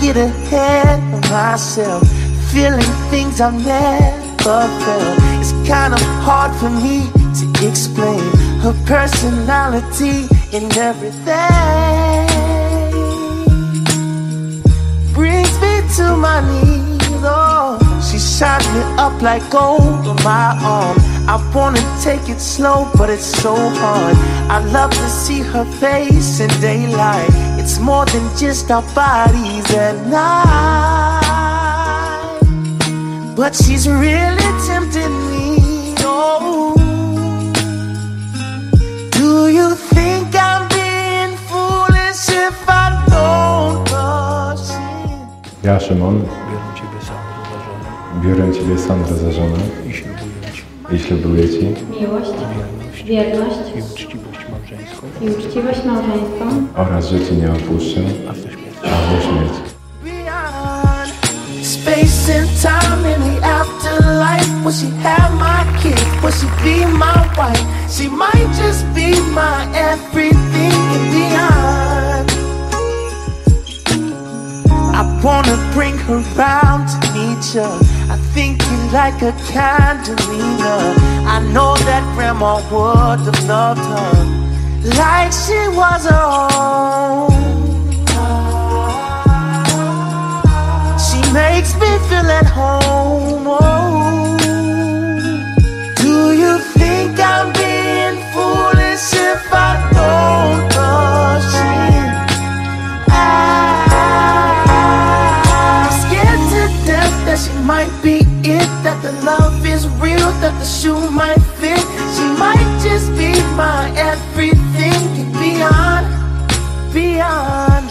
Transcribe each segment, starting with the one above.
get ahead of myself, feeling things I've never felt. It's kind of hard for me to explain her personality and everything. Brings me to my knees, oh. She shines me up like gold on my arm. I wanna take it slow, but it's so hard. I love to see her face in daylight. It's more than just our bodies at night. But she's really tempting me, oh. Do you think I'm being foolish if I don't rush in? Ja, Szymon, biorę Ciebie sam za żonę biorę Ciebie Sandrę za żonę i ślubuję Ci i ślubuję Ci miłość, wierność wierność i uczciwość małżeńską, i uczciwość małżeńską oraz, że Cię nie opuszczę, aż do śmierci. aż do śmierci. space and time in the afterlife. Will she have my kids? Will she be my wife? She might just be my everything and beyond. I wanna bring her round to meet you. I think you like a candelina. Grandma would have loved her like she was her own. She makes me feel at home. Oh. Do you think I'm being foolish if I don't rush in? I'm scared to death that she might be it, that the love is real, that the shoe might fit. Just be my everything beyond, beyond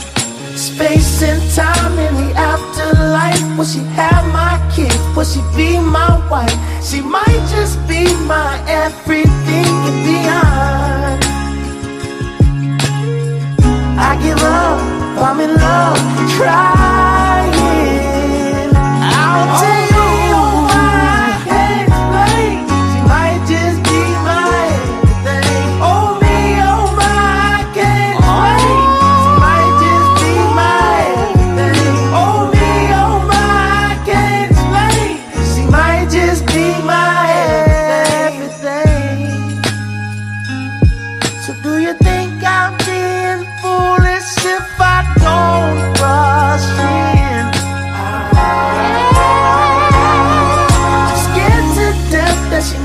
space and time in the afterlife. Will she have my kids? Will she be my wife? She might just be my everything and beyond. I give up, I'm in love, trying.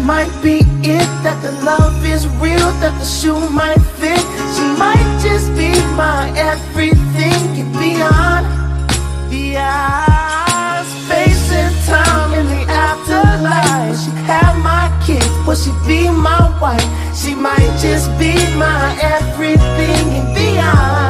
Might be it, that the love is real, that the shoe might fit. She might just be my everything and beyond, beyond space and time in the afterlife. Will she have my kids? Will she be my wife? She might just be my everything and beyond.